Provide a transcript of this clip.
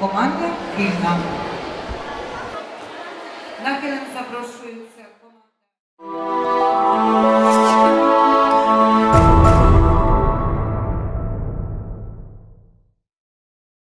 команда вільна. Нахилем запрошується.